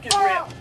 Fucking rip.